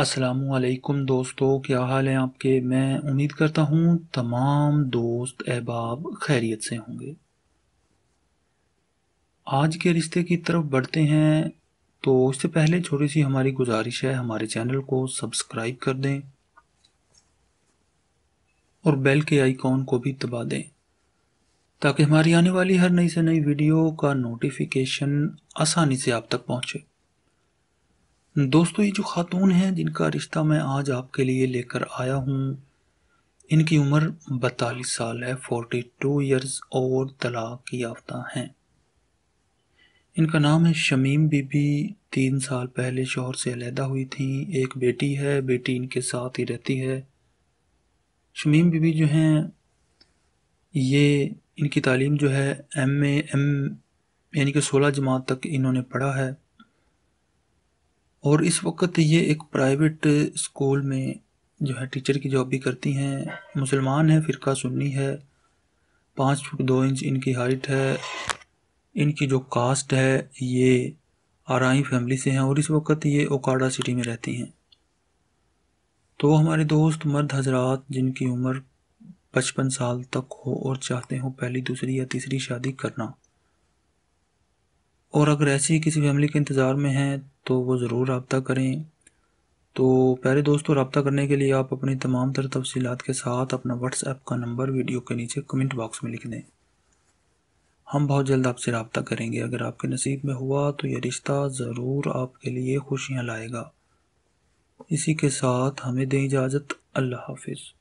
असलकुम दोस्तों, क्या हाल है आपके? मैं उम्मीद करता हूँ तमाम दोस्त अहबाब खैरियत से होंगे। आज के रिश्ते की तरफ़ बढ़ते हैं तो उससे पहले छोटी सी हमारी गुजारिश है, हमारे चैनल को सब्सक्राइब कर दें और बेल के आइकॉन को भी दबा दें, ताकि हमारी आने वाली हर नई से नई वीडियो का नोटिफिकेशन आसानी से आप तक पहुँचे। दोस्तों, ये जो खातून हैं, जिनका रिश्ता मैं आज आपके लिए लेकर आया हूँ, इनकी उम्र बतालीस साल है फोर्टी टू ईयर्स और तलाक याफ्ता हैं। इनका नाम है शमीम बीबी। तीन साल पहले शोहर से अलहदा हुई थी। एक बेटी है, बेटी इनके साथ ही रहती है। शमीम बीबी जो हैं, ये इनकी तालीम जो है एम ए एम यानी कि सोलह जमात तक इन्होंने पढ़ा है। और इस वक्त ये एक प्राइवेट स्कूल में जो है टीचर की जॉब भी करती हैं। मुसलमान है, फ़िरका सुन्नी है, पाँच फुट दो इंच इनकी हाइट है, इनकी जो कास्ट है, ये आरई फैमिली से हैं और इस वक्त ये ओकाडा सिटी में रहती हैं। तो हमारे दोस्त मर्द हजरात, जिनकी उम्र पचपन साल तक हो और चाहते हो पहली, दूसरी या तीसरी शादी करना। और अगर ऐसी किसी फैमिली के इंतज़ार में हैं तो वो ज़रूर रबता करें। तो प्यारे दोस्तों, रबता करने के लिए आप अपनी तमाम तर तफसीलात के साथ अपना व्हाट्सएप का नंबर वीडियो के नीचे कमेंट बॉक्स में लिख दें। हम बहुत जल्द आपसे रबता करेंगे। अगर आपके नसीब में हुआ तो ये रिश्ता ज़रूर आपके लिए खुशियाँ लाएगा। इसी के साथ हमें दें इजाज़त। अल्लाह हाफिज़।